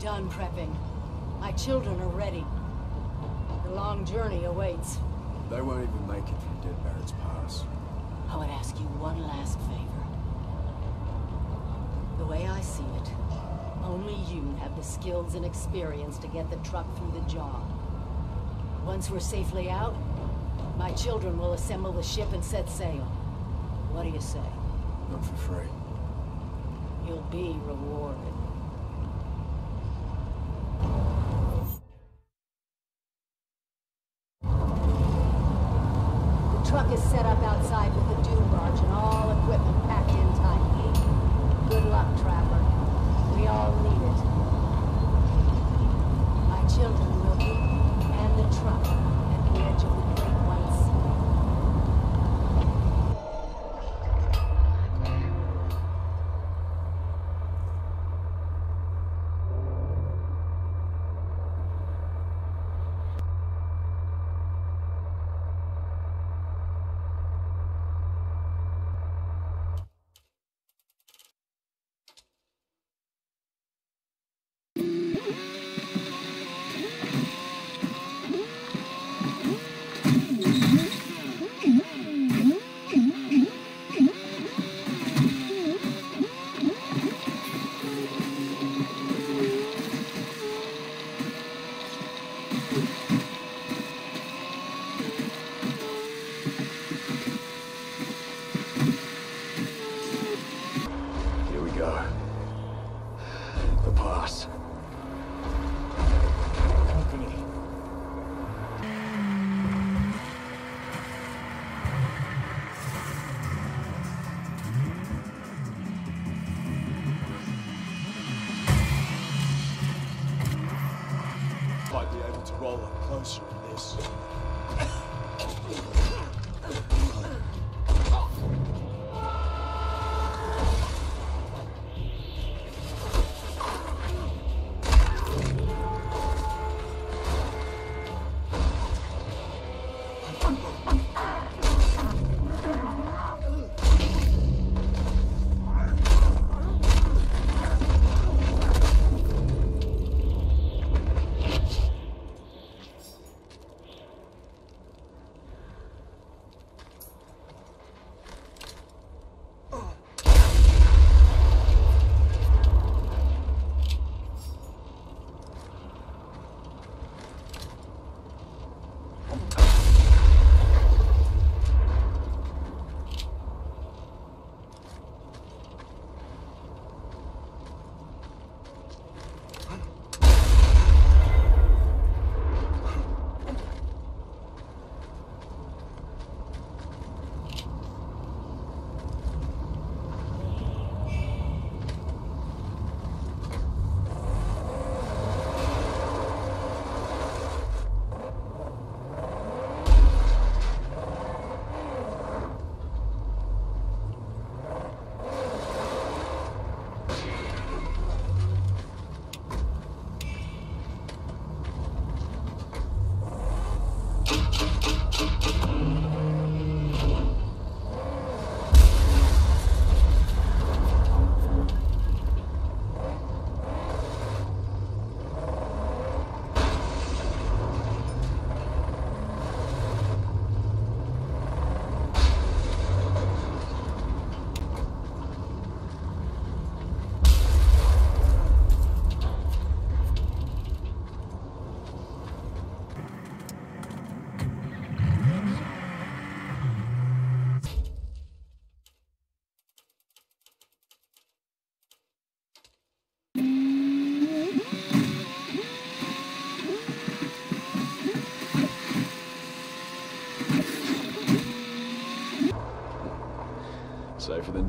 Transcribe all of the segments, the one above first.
done prepping. My children are ready. The long journey awaits. They won't even make it from Dead Barrett's Pass. I would ask you one last favor. The way I see it, only you have the skills and experience to get the truck through the job. Once we're safely out, my children will assemble the ship and set sail. What do you say? Not for free. You'll be rewarded. Truck is set up outside to roll up closer to this.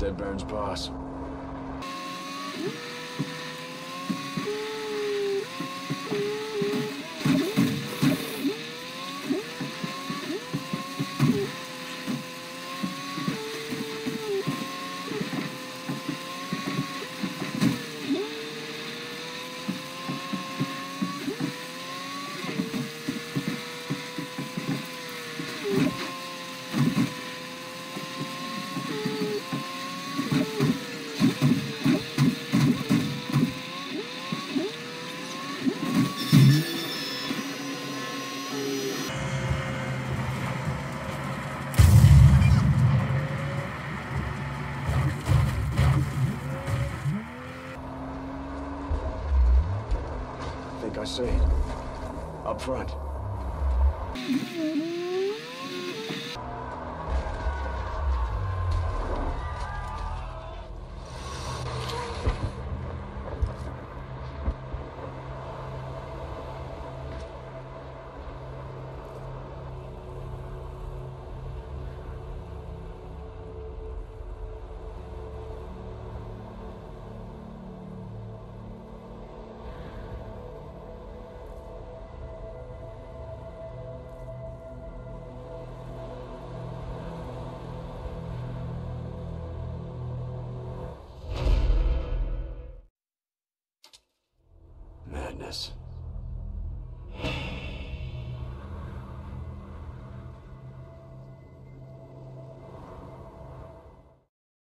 Safer than Pass. I see. Up front. Madness.